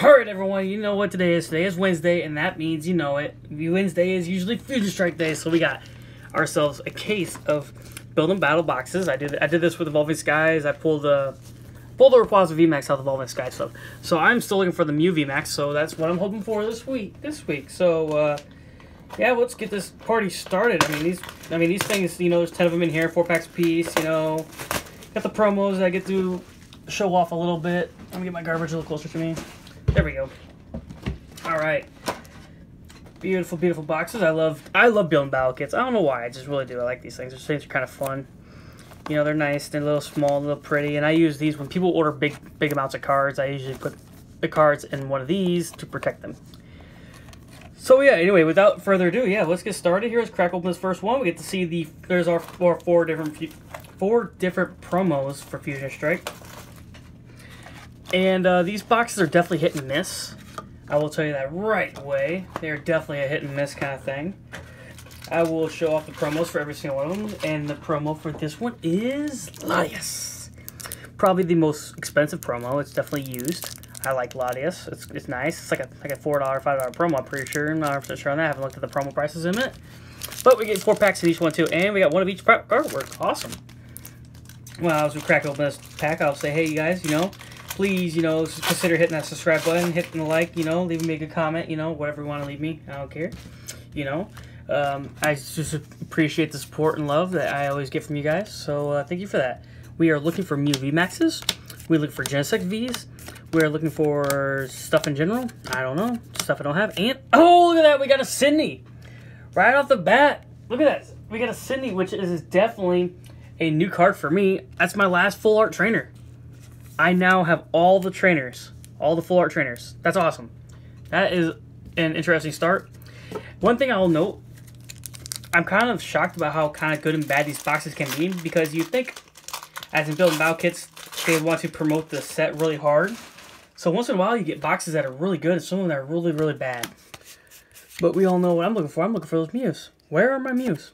Alright everyone, you know what today is. Today is Wednesday, and that means you know it. Wednesday is usually Fusion Strike Day, so we got ourselves a case of Build and Battle boxes. I did I did this with Evolving Skies. I pulled the pulled the Rayquaza VMAX out of Evolving Skies stuff. So I'm still looking for the Mew VMAX, so that's what I'm hoping for this week. This week. So uh, yeah, let's get this party started. I mean these I mean these things, you know, there's ten of them in here, four packs a piece, you know. Got the promos I get to show off a little bit. Let me get my garbage a little closer to me. There we go. All right. Beautiful, beautiful boxes. I love, I love Build and Battle kits. I don't know why. I just really do. I like these things. These things are kind of fun. You know, they're nice. They're a little small, a little pretty. And I use these when people order big, big amounts of cards. I usually put the cards in one of these to protect them. So yeah, anyway, without further ado, yeah, let's get started here. Let's crack open this first one. We get to see the there's our four, four different four different promos for Fusion Strike. And uh, these boxes are definitely hit and miss. I will tell you that right away. They're definitely a hit and miss kind of thing. I will show off the promos for every single one of them. And the promo for this one is Latias. Probably the most expensive promo. It's definitely used. I like Latias. It's, it's nice. It's like a like a $4, $5 promo, I'm pretty sure. I'm not sure on that. I haven't looked at the promo prices in it. But we get four packs of each one, too. And we got one of each artwork. Awesome. Well, as we crack open this pack, I'll say, hey, you guys, you know, please, you know, consider hitting that subscribe button, hitting the like, you know, leaving me a good comment, you know, whatever you want to leave me. I don't care. You know, um, I just appreciate the support and love that I always get from you guys. So uh, thank you for that. We are looking for Mew VMAXs. We look for Genesect Vs. We are looking for stuff in general. I don't know. Stuff I don't have. And, oh, look at that. We got a Sidney. Right off the bat. Look at that. We got a Sidney, which is definitely a new card for me. That's my last full art trainer. I now have all the trainers, all the full art trainers. That's awesome. That is an interesting start. One thing I'll note, I'm kind of shocked about how kind of good and bad these boxes can be because you think, as in Build and Battle kits, they want to promote the set really hard. So once in a while you get boxes that are really good and some of them that are really, really bad. But we all know what I'm looking for. I'm looking for those Mews. Where are my Mews?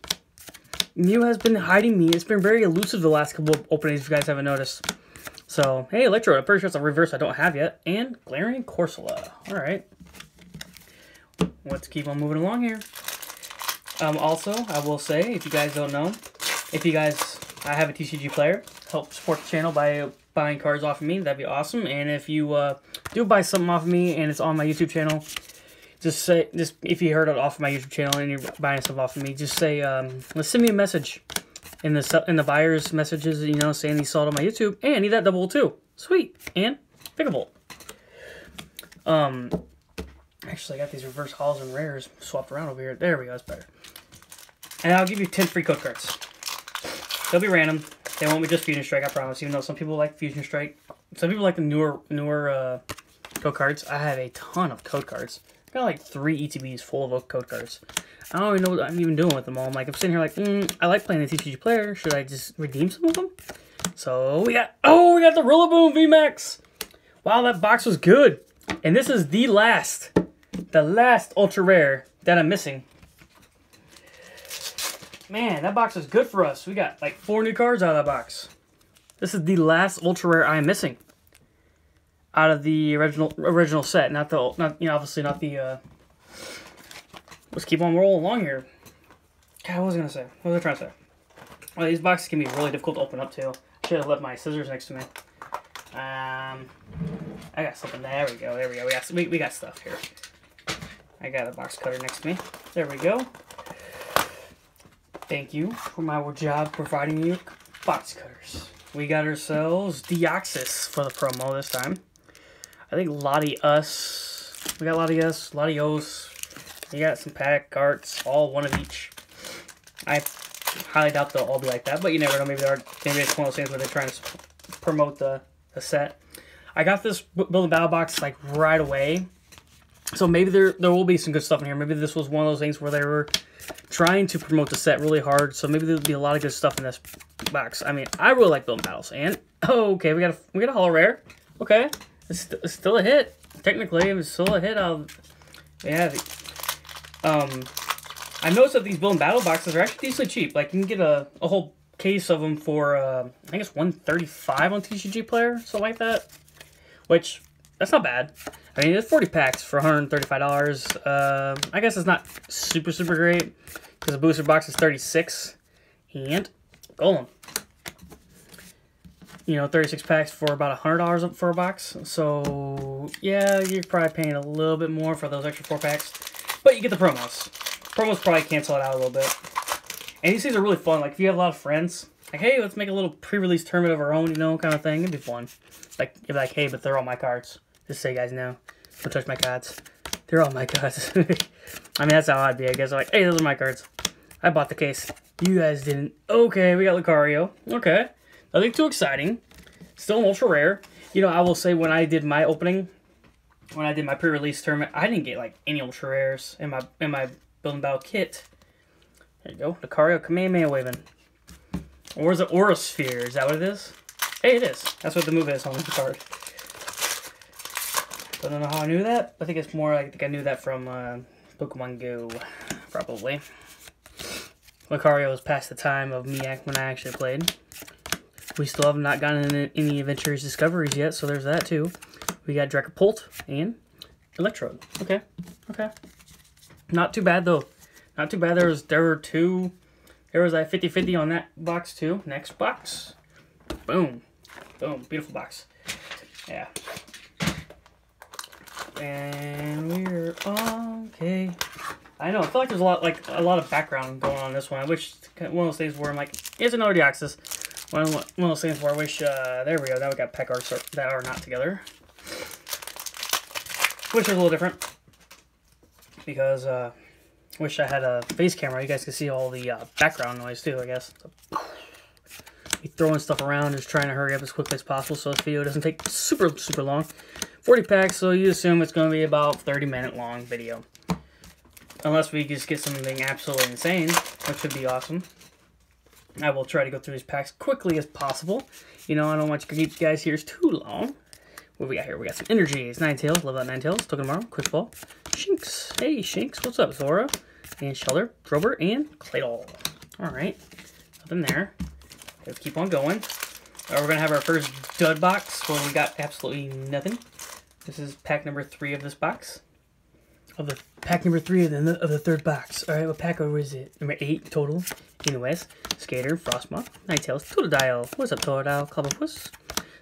Mew has been hiding me. It's been very elusive the last couple of openings if you guys haven't noticed. So, hey, Electro, I'm pretty sure it's a reverse I don't have yet. And Galarian Corsola. Alright. Let's keep on moving along here. Um, also, I will say, if you guys don't know, if you guys, I have a TCG player, help support the channel by buying cards off of me, that'd be awesome. And if you uh, do buy something off of me and it's on my YouTube channel, just say, just if you heard it off of my YouTube channel and you're buying stuff off of me, just say, um, let's send me a message in the in the buyer's messages, you know, saying he saw it on my YouTube, and I need that double too. Sweet and pickable. Um, actually, I got these reverse halls and rares swapped around over here. There we go. That's better. And I'll give you ten free code cards. They'll be random. They won't be just Fusion Strike, I promise. Even though some people like Fusion Strike, some people like the newer newer uh, code cards. I have a ton of code cards. Got like three ETBs full of code cards. I don't even know what I'm even doing with them all. I'm like, I'm sitting here like, mm, I like playing the TCG player. Should I just redeem some of them? So we got, oh, we got the Rillaboom VMAX. Wow, that box was good. And this is the last, the last ultra rare that I'm missing. Man, that box is good for us. We got like four new cards out of that box. This is the last ultra rare I am missing out of the original original set. Not the, not you know, obviously not the. Uh, let's keep on rolling along here. God, what was I gonna say? What was I trying to say? Well, these boxes can be really difficult to open up too. I Should have left my scissors next to me. Um, I got something. There we go. There we go. We got we, we got stuff here. I got a box cutter next to me. There we go. Thank you for my job providing you box cutters. We got ourselves Deoxys for the promo this time. I think Lottie Us. We got Latias, Latios. We got some pack arts, all one of each. I highly doubt they'll all be like that, but you never know. Maybe they're maybe it's one of those things where they're trying to promote the, the set. I got this Build and Battle box like right away, so maybe there there will be some good stuff in here. Maybe this was one of those things where they were trying to promote the set really hard, so maybe there'll be a lot of good stuff in this box. I mean, I really like building battles, and okay, we got a we got a holo rare. Okay, it's, st it's still a hit. Technically, it was still a hit. I'll, yeah. Um, I noticed that these Build and Battle boxes are actually decently cheap. Like you can get a, a whole case of them for uh, I think it's 135 on TCG Player, something like that. Which that's not bad. I mean, it's 40 packs for $135. Uh, I guess it's not super, super great because the booster box is 36 And Golem. You know, 36 packs for about $100 for a box. So, yeah, you're probably paying a little bit more for those extra four packs. But you get the promos. Promos probably cancel it out a little bit. And these things are really fun. Like, if you have a lot of friends, like, hey, let's make a little pre-release tournament of our own, you know, kind of thing. It'd be fun. Like, you're like, hey, but they're all my cards. Just so you guys know. Don't touch my cards. They're all my cards. I mean, that's how I'd be, I guess. Like, hey, those are my cards. I bought the case. You guys didn't. Okay, we got Lucario. Okay. Nothing too exciting. Still an ultra rare. You know, I will say when I did my opening, when I did my pre-release tournament, I didn't get like any ultra rares in my in my Build and Battle kit. There you go. Lucario Kamehameha waving. Or is it Aura Sphere? Is that what it is? Hey, it is. That's what the move is on the card. I don't know how I knew that. I think it's more like I think I knew that from uh, Pokemon Go, probably. Lucario was past the time of me when I actually played. We still have not gotten any Adventurer's Discoveries yet, so there's that too. We got Dragapult and Electrode. Okay, okay. Not too bad though. Not too bad. There was there were two. There was a 50-50 on that box too. Next box. Boom. Boom. Beautiful box. Yeah. And we're okay. I know. I feel like there's a lot, like a lot of background going on this one. I wish one of those things where I'm like, here's another Deoxys. One one of those things where I wish. Uh, there we go. Now we got Peck Arts that are not together. Which is a little different because uh, wish I had a face camera. You guys could see all the uh, background noise too. I guess. So, be throwing stuff around, just trying to hurry up as quickly as possible so this video doesn't take super super long. 40 packs, so you assume it's going to be about 30 minute long video. Unless we just get something absolutely insane, which would be awesome. I will try to go through these packs quickly as possible. You know, I don't want to keep you guys here too long. What we got here? We got some energies. Ninetales, love that Ninetales. Togedemaru, Quick Ball. Shinx. Hey, Shinx, what's up? Zora, and Shelter, Drover, and Claydol. Alright, nothing there. Let's keep on going. Uh, we're going to have our first dud box where we got absolutely nothing. This is pack number three of this box. Of the pack number three of the, of the third box. All right, what pack is it? Number eight total. Anyways, Skater, Frosmoth, Ninetales, Totodile. What's up, Totodile? Clobbopus,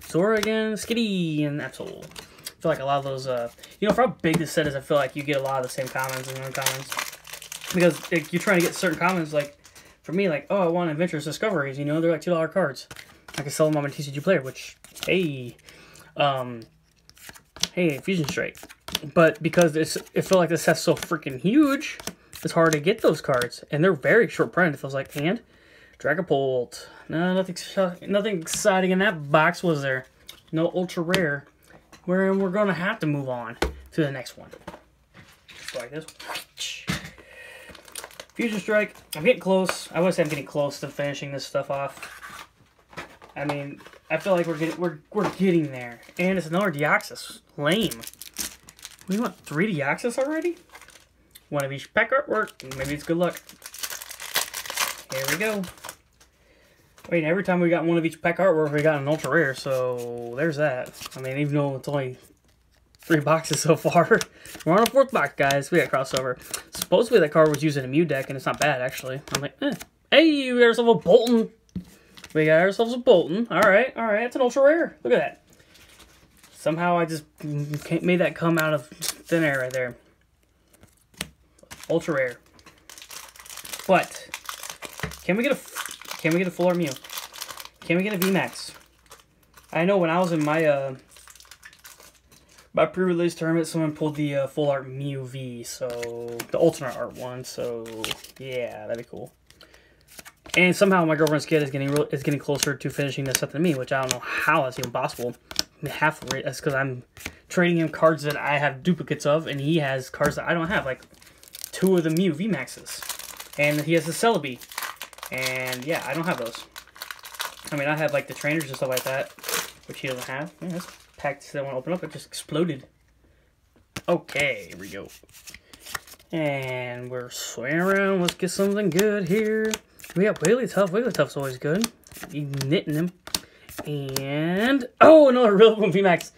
Zora again, Skitty, and Absol. I feel like a lot of those, uh, you know, for how big this set is, I feel like you get a lot of the same commons and uncommons. Because like, you're trying to get certain commons, like, for me, like, oh, I want Adventurer's Discoveries, you know, they're like $2 cards. I can sell them on my TCG Player, which, hey, um, hey, Fusion Strike. But because it's, it felt like this set's so freaking huge, it's hard to get those cards. And they're very short printed, it feels like. And Dragapult. No, nothing, nothing exciting in that box, was there? No ultra rare. Where we're going to have to move on to the next one. Just like this. Fusion Strike. I'm getting close. I would say I'm getting close to finishing this stuff off. I mean, I feel like we're getting we're we're getting there. And it's another Deoxys. Lame. We want three Deoxys already? One of each pack artwork. Maybe it's good luck. Here we go. Wait, every time we got one of each pack artwork, we got an ultra rare, so there's that. I mean, even though it's only three boxes so far. We're on a fourth box, guys. We got crossover. Supposedly that card was used in a Mew deck, and it's not bad, actually. I'm like, eh. Hey, ourselves a Boltund. We got ourselves a Boltund. All right, all right. It's an ultra rare. Look at that. Somehow I just made that come out of thin air right there. Ultra rare. But can we get a can we get a full art Mew? Can we get a VMAX? I know when I was in my uh my pre-release tournament, someone pulled the uh, full art Mew V, so the alternate art one. So yeah, that'd be cool. And somehow my girlfriend's kid is getting real, is getting closer to finishing this set than me, which I don't know how that's even possible. Half of it is because I'm trading him cards that I have duplicates of, and he has cards that I don't have, like two of the Mew VMAXs. And he has the Celebi. And yeah, I don't have those. I mean, I have like the trainers and stuff like that, which he doesn't have. Yeah, this pack that to open up, it just exploded. Okay, here we go. And we're swimming around. Let's get something good here. We got Wigglytuff. Wigglytuff's always good. You knitting him. And, oh, another real one VMAX.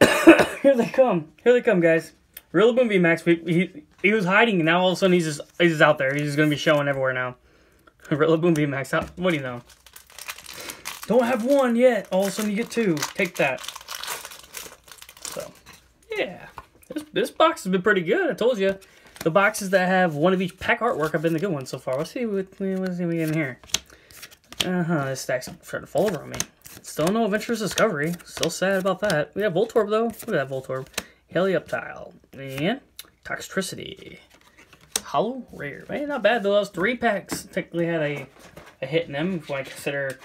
Here they come. Here they come, guys. Rillaboom VMAX. He, he was hiding, and now all of a sudden he's just he's just out there. He's just gonna be showing everywhere now. Rillaboom VMAX. How, what do you know? Don't have one yet. All of a sudden you get two. Take that. So, yeah. This, this box has been pretty good. I told you. The boxes that have one of each pack artwork have been the good ones so far. Let's see what, let's see we get in here. Uh-huh, this stack's starting to fall over on me. Still no Adventurer's Discovery. Still sad about that. We have Voltorb, though. Look at that Voltorb. Helioptile. And Toxtricity. Holo Rare. Man, not bad, though. Those three packs technically had a, a hit in them, if I consider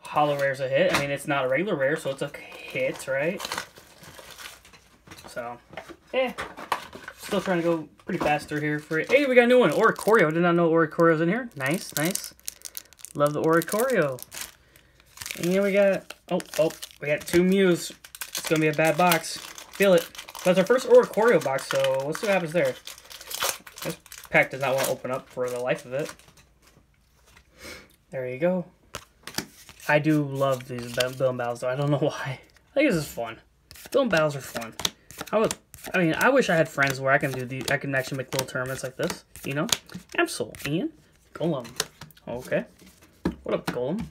Holo Rare's a hit. I mean, it's not a regular rare, so it's a hit, right? So, eh. Still trying to go pretty fast through here for it. Hey, we got a new one. Oricorio. Did not know Oricorio's in here. Nice, nice. Love the Oricorio. And we got, oh, oh, we got two Mews. It's going to be a bad box. Feel it. That's our first Oricorio box, so let's see what happens there. This pack does not want to open up for the life of it. There you go. I do love these Build and though. I don't know why. I think this is fun. Build and are fun. I would, I mean, I wish I had friends where I can do the, I can actually make little tournaments like this, you know? Absol, Ian, Golem. Okay. What up, Golem?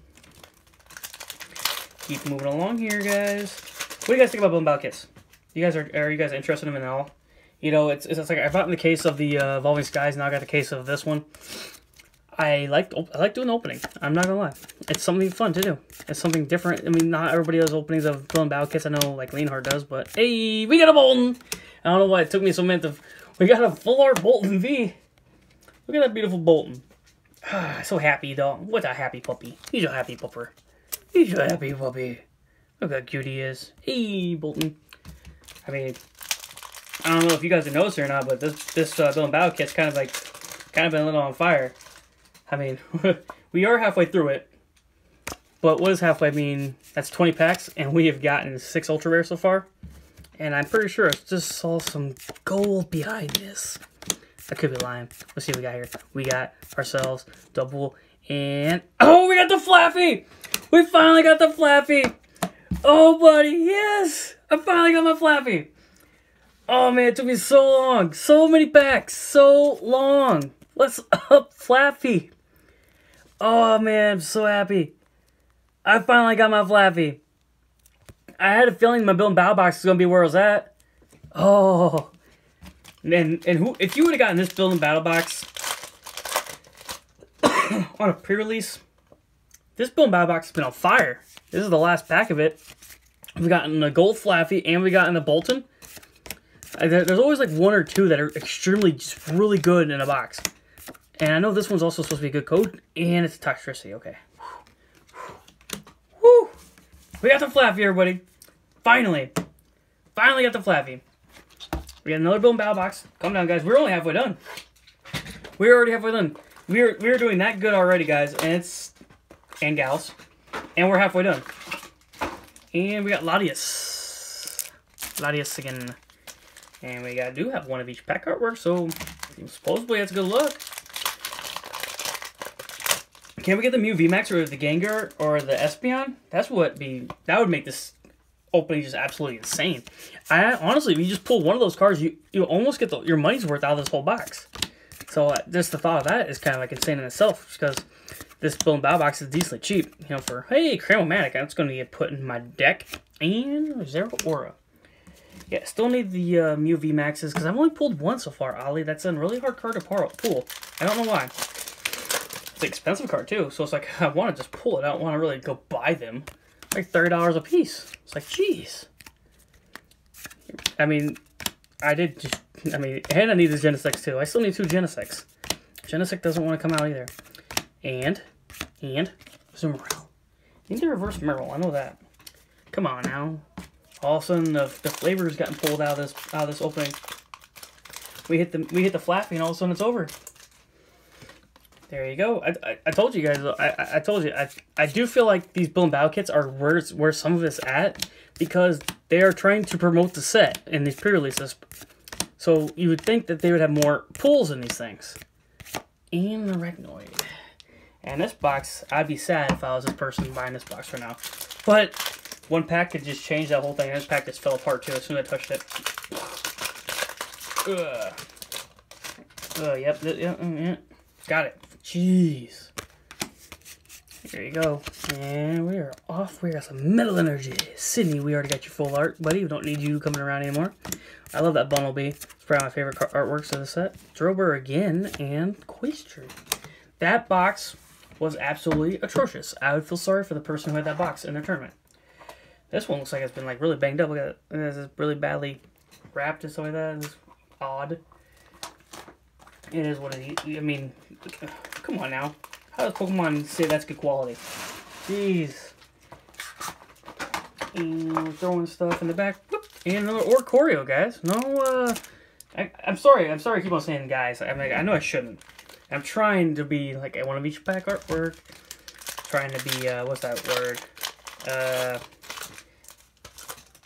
Keep moving along here, guys. What do you guys think about kits? You guys are, are you guys interested in them at all? You know, it's, it's like I thought in the case of the uh, Evolving Skies, now I got the case of this one. I like I like doing opening. I'm not gonna lie. It's something fun to do. It's something different. I mean, not everybody does openings of Build and Battle kits. I know, like Leonhart does, but hey, we got a Boltund. I don't know why it took me so minute. To, we got a full art Boltund V. Look at that beautiful Boltund. so happy, dog. What a happy puppy. He's a happy pupper. He's a happy puppy. Look how cute he is. Hey, Boltund. I mean, I don't know if you guys have noticed or not, but this this uh, Build and Battle kit's kind of like, kind of been a little on fire. I mean, we are halfway through it. But what does halfway? Mean, that's 20 packs, and we have gotten six ultra rare so far. And I'm pretty sure I just saw some gold behind this. I could be lying. Let's see what we got here. We got ourselves double and... Oh, we got the Flaaffy! We finally got the Flaaffy! Oh, buddy, yes! I finally got my Flaaffy! Oh, man, it took me so long. So many packs. So long. Let's up Flaaffy. Oh man, I'm so happy. I finally got my Flaaffy. I had a feeling my Bill and Bow box was gonna be where I was at. Oh, and and who? If you would have gotten this Build and Battle box on a pre-release, this Build and Battle box has been on fire. This is the last pack of it. We've gotten the gold Flaaffy and we got in the Boltund. There's always like one or two that are extremely just really good in a box. And I know this one's also supposed to be a good code, and it's Toxtricity, okay. Woo! We got the Flaaffy, everybody. Finally. Finally got the Flaaffy. We got another Bill Battle box. Calm down, guys. We're only halfway done. We're already halfway done. We're we're doing that good already, guys, and it's and gals, and we're halfway done. And we got Latias. Latias again. And we got do have one of each pack artwork, so supposedly that's a good look. Can we get the Mew VMAX or the Gengar or the Espeon? That's what be that would make this opening just absolutely insane. I honestly, if you just pull one of those cards, you you almost get the, your money's worth out of this whole box. So uh, just the thought of that is kind of like insane in itself, because this Bill and Bow box is decently cheap. You know, for hey Cram-o-matic, that's going to get put in my deck and Zeraora. Yeah, still need the uh, Mew VMAXs because I've only pulled one so far. Ollie, that's a really hard card to pull. I don't know why. It's an expensive card too, so it's like I want to just pull it. I don't want to really go buy them. Like thirty dollars a piece. It's like, jeez. I mean, I did just. I mean, and I need the Genesect too. I still need two Genesects. Genesect doesn't want to come out either. And, and, Zumarill. Need the reverse Merle. I know that. Come on now. All of a sudden, the, the flavor's gotten pulled out of this out of this opening. We hit the we hit the Flaaffy, and all of a sudden it's over. There you go. I, I, I, told you guys. I, I told you. I, I do feel like these and Bow kits are where where some of it's at because they are trying to promote the set in these pre-releases. So you would think that they would have more pulls in these things. And the Arachnoid. And this box, I'd be sad if I was this person buying this box right now. But one pack could just change that whole thing. This pack just fell apart too as soon as I touched it. Ugh. Ugh, yep, yep, mm, yep. Got it. Jeez. There you go. And we are off. We got some metal energy. Sidney, we already got your full art, buddy. We don't need you coming around anymore. I love that Bumblebee. It's probably my favorite artworks of the set. Drober again, and Quaistry. That box was absolutely atrocious. I would feel sorry for the person who had that box in their tournament. This one looks like it's been like really banged up. Look at it. It's really badly wrapped and stuff like that. It's odd. It is what it is. I mean, come on now. How does Pokemon say that's good quality? Jeez. And throwing stuff in the back. And another Oricorio, guys. No, uh... I, am sorry. I'm sorry I keep on saying guys. I mean, I know I shouldn't. I'm trying to be, like, I one of each pack artwork. Trying to be, uh, what's that word? Uh...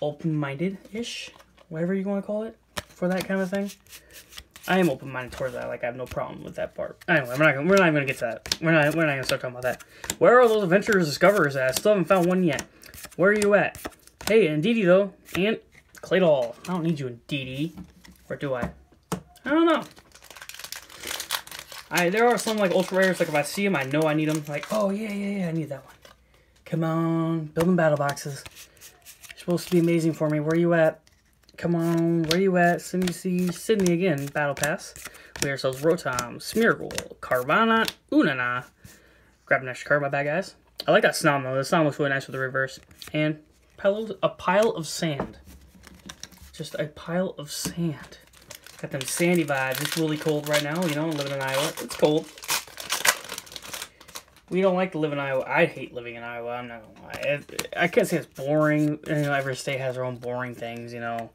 Open-minded-ish? Whatever you want to call it. For that kind of thing. I am open minded towards that. Like I have no problem with that part. Anyway, we're not gonna, we're not even gonna get to that. We're not we're not gonna start talking about that. Where are those adventurers discoverers at? I still haven't found one yet. Where are you at? Hey, Indeedee though, and Claydol. I don't need you, Indeedee. Or do I? I don't know. I there are some like ultra rares. Like if I see them, I know I need them. Like oh yeah yeah yeah, I need that one. Come on, Build and Battle boxes. Supposed to be amazing for me. Where are you at? Come on, where you at? Sidney see Sidney again, Battle Pass. We ourselves Rotom, Smeargle, Carvanha, Unana. Grab an extra card, my bad guys. I like that Snom though. The Snom looks really nice with the reverse. And a pile of sand. Just a pile of sand. Got them sandy vibes. It's really cold right now, you know, living in Iowa. It's cold. We don't like to live in Iowa. I hate living in Iowa. I'm not gonna lie. I can't say it's boring. You know, every state has their own boring things. You know,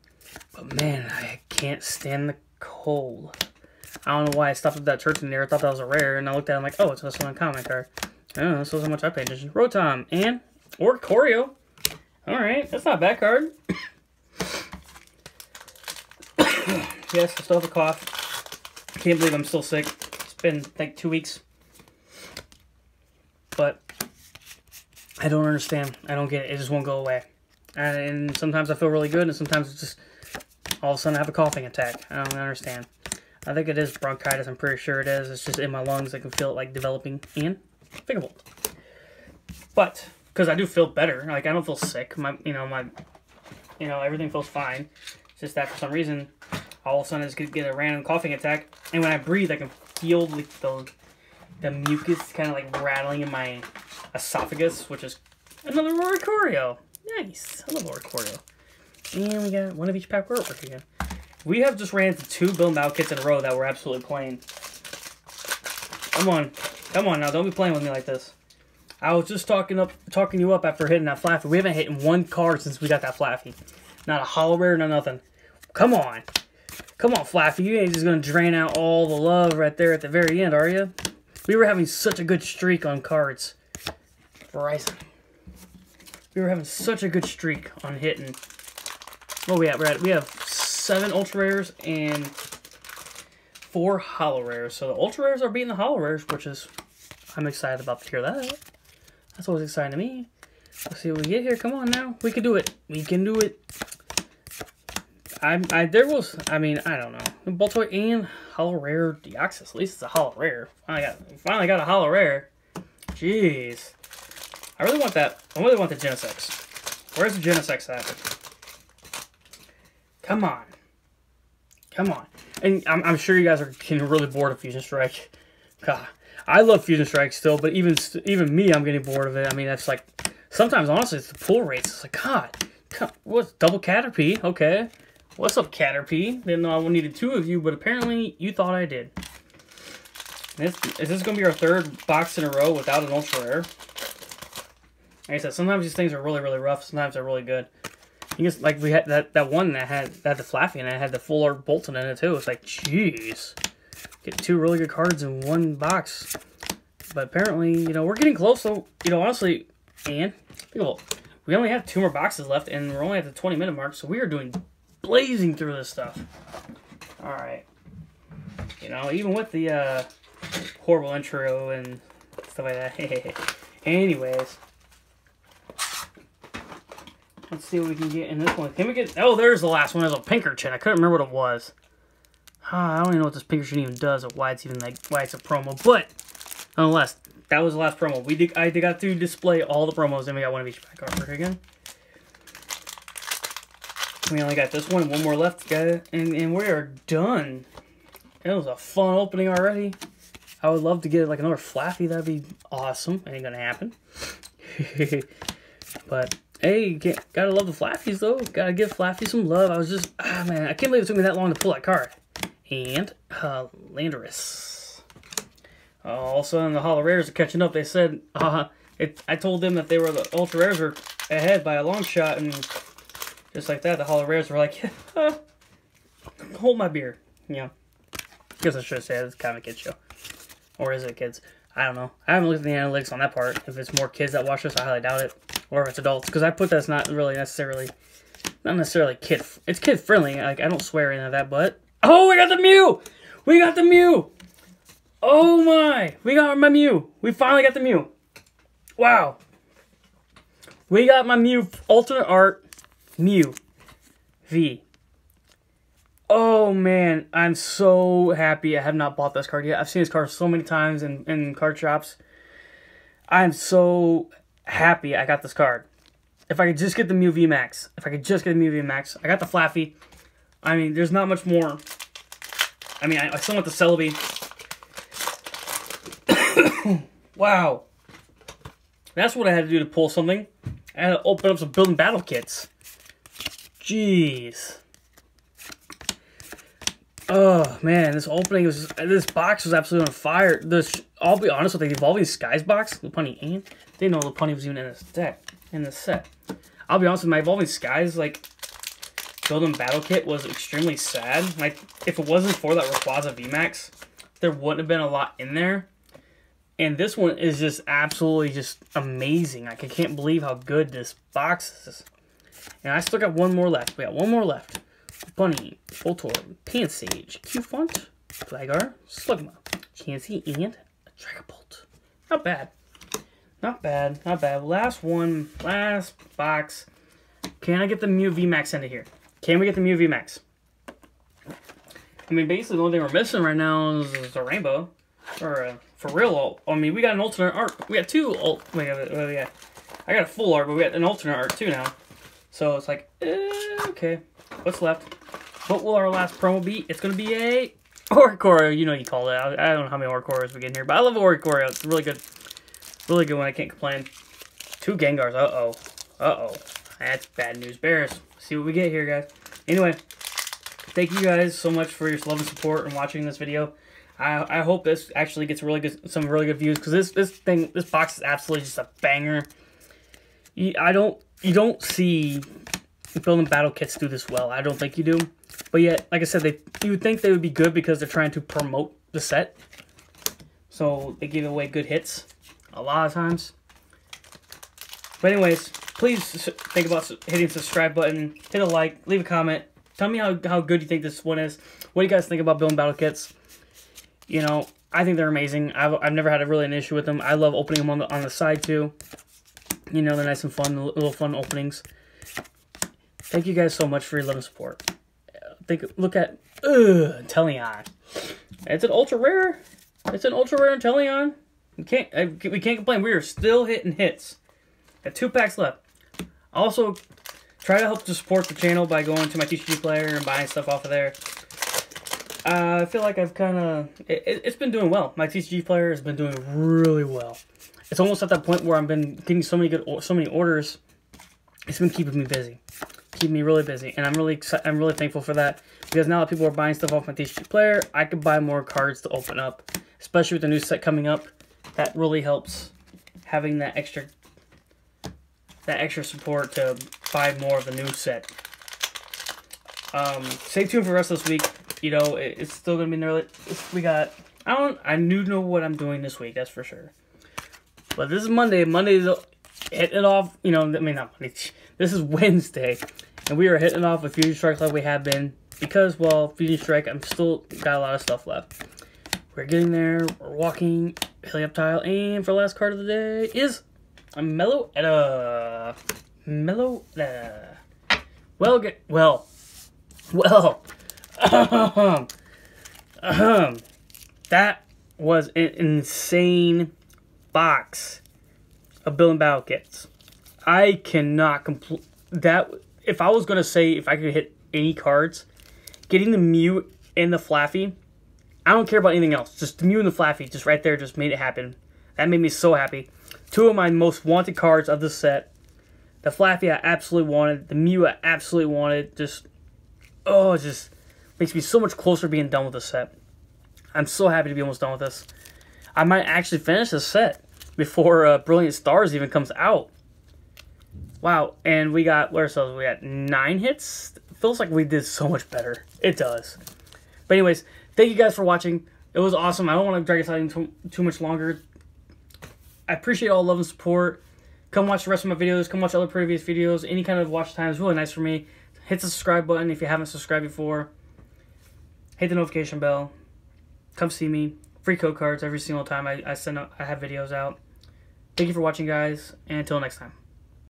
but man, I can't stand the cold. I don't know why I stopped at that church in there. I thought that was a rare, and I looked at it I'm like, oh, it's just one comic card. I don't know, so how much I paid attention. Rotom, and, Oricorio. Alright, that's not a bad card. yes, I still have a cough. Can't believe I'm still sick. It's been, like, two weeks. But, I don't understand. I don't get it. It just won't go away. And sometimes I feel really good, and sometimes it's just all of a sudden I have a coughing attack. I don't understand. I think it is bronchitis. I'm pretty sure it is. It's just in my lungs. I can feel it like developing in Thingable. But because I do feel better, like I don't feel sick. My, you know, my, you know, everything feels fine. It's just that for some reason, all of a sudden I just get a random coughing attack, and when I breathe, I can feel like the the mucus kind of like rattling in my esophagus, which is another Oricorio. Nice. I love Oricorio. And we got one of each pack artwork again. We have just ran into two Bill Mal kits in a row that we're absolutely playing. Come on. Come on now, don't be playing with me like this. I was just talking up, talking you up after hitting that Flaaffy. We haven't hit one card since we got that Flaaffy. Not a holo rare, no nothing. Come on. Come on, Flaaffy. You ain't just going to drain out all the love right there at the very end, are you? We were having such a good streak on cards. Verizon. We were having such a good streak on hitting what we at? We're at we have seven ultra rares and four holo rares. So the ultra rares are beating the holo rares, which is I'm excited about to hear that. That's always exciting to me. Let's see what we get here. Come on now. We can do it. We can do it. I, I there was I mean I don't know Baltoy and holo rare Deoxys at least it's a holo rare I got finally got a holo rare jeez I really want that I really want the Genesect where's the Genesect at Come on. Come on. And I'm, I'm sure you guys are getting really bored of Fusion Strike. God, I love Fusion Strike still, but even even me, I'm getting bored of it. I mean, that's like, sometimes, honestly, it's the pull rates. It's like, God, what's double Caterpie? Okay. What's up, Caterpie? Didn't know I needed two of you, but apparently you thought I did. This, is this going to be our third box in a row without an Ultra Rare? Like I said, sometimes these things are really, really rough. Sometimes they're really good. You just like we had that that one that had that had the Flaaffy and it had the full art Boltund in it too. It's like, jeez, get two really good cards in one box. But apparently, you know, we're getting close. So you know, honestly, and people, we only have two more boxes left, and we're only at the 20 minute mark. So we are doing blazing through this stuff. All right, you know, even with the uh, horrible intro and stuff like that. Anyways. Let's see what we can get in this one. Can we get... Oh, there's the last one. There's a Pinkerton. I couldn't remember what it was. Uh, I don't even know what this Pinkerton even does or why it's even like... Why it's a promo. But, nonetheless, that was the last promo. We did, I got to display all the promos and we got one of each pack artwork again. We only got this one, one more left, guys, and, and we are done. It was a fun opening already. I would love to get like another Flaaffy. That'd be awesome. Ain't gonna happen. but hey, gotta love the Flaffies, though. Gotta give Flaaffy some love. I was just ah man, I can't believe it took me that long to pull that card. And uh, Landorus. Uh, also, the Holo Rares are catching up. They said uh, it, I told them that they were the Ultra Rares were ahead by a long shot, and just like that, the Holo Rares were like, hold my beer. Yeah. Guess I should said it's kind of a kid show. Or is it kids? I don't know. I haven't looked at the analytics on that part. If it's more kids that watch this, I highly doubt it. Or it's adults. Because I put that's not really necessarily, not necessarily kid, it's kid friendly. Like, I don't swear any of that, but. Oh, we got the Mew! We got the Mew! Oh my! We got my Mew! We finally got the Mew! Wow! We got my Mew alternate art Mew V. Oh man, I'm so happy I have not bought this card yet. I've seen this card so many times in, in card shops. I'm so happy I got this card. If I could just get the Mew V Max. If I could just get the Mew V Max. I got the Flaaffy. I mean, there's not much more. I mean, I, I still want the Celebi. wow. That's what I had to do to pull something. I had to open up some Build and Battle kits. Jeez. Oh man, this opening was this box was absolutely on fire. This I'll be honest with you, the Evolving Skies box, Lopunny and they know the Lopunny was even in this deck in this set. I'll be honest with you, my Evolving Skies like Golden battle kit was extremely sad. Like if it wasn't for that Rayquaza VMAX, there wouldn't have been a lot in there. And this one is just absolutely just amazing. Like I can't believe how good this box is. And I still got one more left. We got one more left. Bunny, Voltorb, Pansage, Cufant, Flagar, Slugma, Chansey, and Dragapult. Not bad. Not bad. Not bad. Last one. Last box. Can I get the Mew VMAX into here? Can we get the Mew VMAX? I mean, basically, the only thing we're missing right now is a Rainbow. Or, uh, for real, I mean, we got an alternate art. We got two alt. Wait, wait, wait, wait. I got a full art, but we got an alternate art too now. So it's like, eh, okay. What's left? What will our last promo be? It's going to be a Oricorio. You know you call it. I, I don't know how many Oricorios we get in here, but I love Oricorio. It's really good. Really good one. I can't complain. Two Gengars. Uh-oh. Uh-oh. That's bad news. Bears. See what we get here, guys. Anyway, thank you guys so much for your love and support and watching this video. I, I hope this actually gets really good, some really good views because this this thing, this box is absolutely just a banger. I don't, you don't see Build and Battle kits do this well. I don't think you do. But yet, like I said, they you would think they would be good because they're trying to promote the set. So they give away good hits a lot of times. But anyways, please think about hitting subscribe button, hit a like, leave a comment. Tell me how, how good you think this one is. What do you guys think about Build and Battle kits? You know, I think they're amazing. I've, I've never had a really an issue with them. I love opening them on the, on the side too. You know, they're nice and fun, little fun openings. Thank you guys so much for your love and support. Think, look at ugh, Inteleon. It's an ultra rare. It's an ultra rare Inteleon. We can't we can't complain. We are still hitting hits. Got two packs left. Also, try to help to support the channel by going to my TCG player and buying stuff off of there. Uh, I feel like I've kind of it, has been doing well. My TCG player has been doing really well. It's almost at that point where I've been getting so many good so many orders. It's been keeping me busy Keeping me really busy, and I'm really I'm really thankful for that because now that people are buying stuff off my TCG player, I can buy more cards to open up, especially with the new set coming up. That really helps having that extra that extra support to buy more of the new set. Um, stay tuned for the rest of this week. You know, it, it's still gonna be early. We got I don't I do know what I'm doing this week. That's for sure. But this is Monday. Monday's hitting it off. You know, I mean not Monday. This is Wednesday. And we are hitting off with Fusion Strike like we have been. Because, well, Fusion Strike, I'm still got a lot of stuff left. We're getting there. We're walking. Helioptile. And for last card of the day is a Meloetta. Uh, well, get well, well. Ahem, ahem. That was an insane box of Build and Battle kits. I cannot complete that. If I was gonna say if I could hit any cards, getting the Mew and the Flaaffy, I don't care about anything else. Just the Mew and the Flaaffy, just right there, just made it happen. That made me so happy. Two of my most wanted cards of the set. The Flaaffy I absolutely wanted. The Mew I absolutely wanted. Just, oh, it just makes me so much closer being done with the set. I'm so happy to be almost done with this. I might actually finish this set before uh, Brilliant Stars even comes out. Wow, and we got, where ourselves, we got nine hits? Feels like we did so much better. It does. But anyways, thank you guys for watching. It was awesome. I don't want to drag this out too, too much longer. I appreciate all love and support. Come watch the rest of my videos. Come watch other previous videos. Any kind of watch time is really nice for me. Hit the subscribe button if you haven't subscribed before. Hit the notification bell. Come see me. Free code cards every single time I, I send out, I have videos out. Thank you for watching, guys, and until next time.